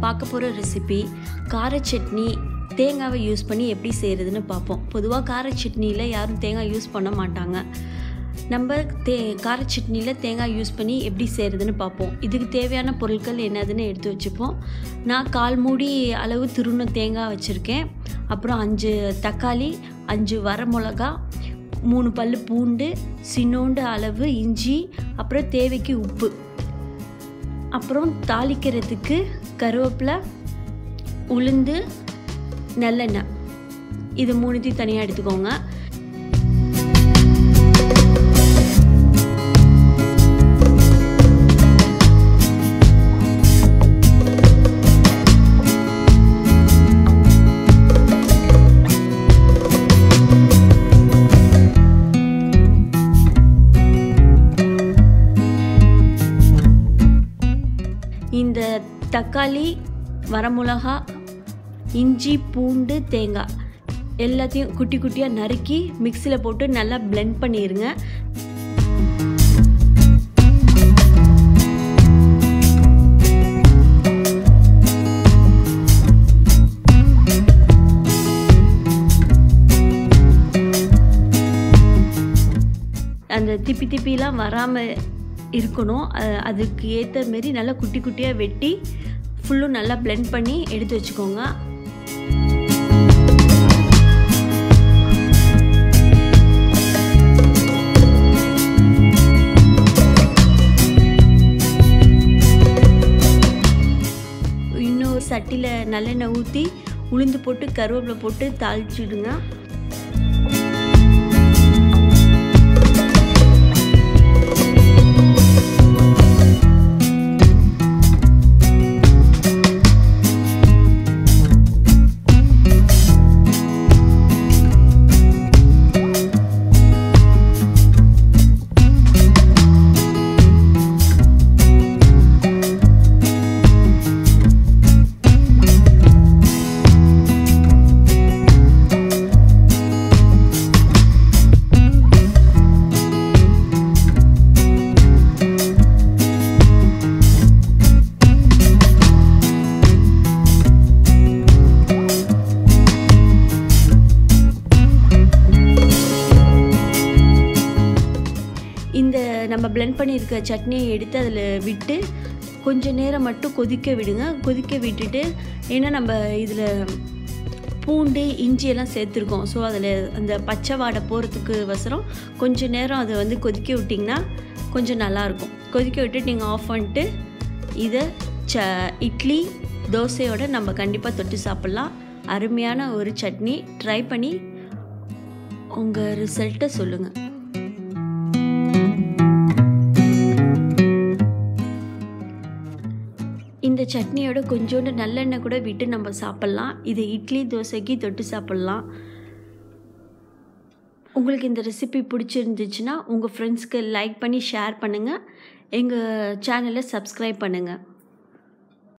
பார்க்க போகிற ரெசிபி கார சட்னி தேங்காவை யூஸ் பண்ணி எப்படி செய்கிறதுன்னு பார்ப்போம். பொதுவாக கார சட்னியில் யாரும் தேங்காய் யூஸ் பண்ண மாட்டாங்க. நம்ம தே கார சட்னியில் தேங்காய் யூஸ் பண்ணி எப்படி செய்கிறதுன்னு பார்ப்போம். இதுக்கு தேவையான பொருட்கள் என்னதுன்னு எடுத்து வச்சுப்போம். நான் கால் மூடி அளவு திருணும் தேங்காய் வச்சுருக்கேன். அப்புறம் அஞ்சு தக்காளி அஞ்சு வரமிளகா மூணு பல் பூண்டு சின்னோண்டு அளவு இஞ்சி அப்புறம் தேவைக்கு உப்பு. அப்புறம் தாளிக்கிறதுக்கு கருவேப்பிலை உளுந்து நல்லெண்ணெய். இது மூணுத்தையும் தனியாக எடுத்துக்கோங்க. இந்த தக்காளி வரமிளகா இஞ்சி பூண்டு தேங்காய் எல்லாத்தையும் குட்டி குட்டியாக நறுக்கி மிக்சியில் போட்டு நல்லா பிளெண்ட் பண்ணிடுங்க அந்த திப்பி திப்பிலாம் வராமல் இருக்கணும். அதுக்கு ஏற்ற மாரி நல்லா குட்டி குட்டியாக வெட்டி ஃபுல்லும் நல்லா பிளெண்ட் பண்ணி எடுத்து வச்சுக்கோங்க. இன்னொரு சட்டியில் நல்லெண்ணெய் ஊற்றி உளுந்து போட்டு கருவேப்பிலை போட்டு தாளிச்சிடுங்க. பிளெண்ட் பண்ணியிருக்க சட்னியை எடுத்து அதில் விட்டு கொஞ்சம் நேரம் மட்டும் கொதிக்க விடுங்க. கொதிக்க விட்டுட்டு ஏன்னா நம்ம இதில் பூண்டு இஞ்சியெல்லாம் சேர்த்துருக்கோம். ஸோ அதில் அந்த பச்சை வாடை போகிறதுக்கு வசரம் கொஞ்சம் நேரம் அதை வந்து கொதிக்க விட்டிங்கன்னா கொஞ்சம் நல்லாயிருக்கும். கொதிக்க விட்டு நீங்கள் ஆஃப் பண்ணிட்டு இதை ச இட்லி தோசையோடு நம்ம கண்டிப்பாக தொட்டு சாப்பிட்லாம். அருமையான ஒரு சட்னி. ட்ரை பண்ணி உங்கள் ரிசல்ட்டை சொல்லுங்கள் இந்த சட்னியோட கொஞ்சோண்டு நல்லெண்ணெய் கூட விட்டு நம்ம சாப்பிட்லாம். இதை இட்லி தோசைக்கு தொட்டு சாப்பிட்லாம். உங்களுக்கு இந்த ரெசிபி பிடிச்சிருந்துச்சுன்னா உங்கள் ஃப்ரெண்ட்ஸ்க்கு லைக் பண்ணி ஷேர் பண்ணுங்கள் எங்கள் சேனலை சப்ஸ்கிரைப் பண்ணுங்கள்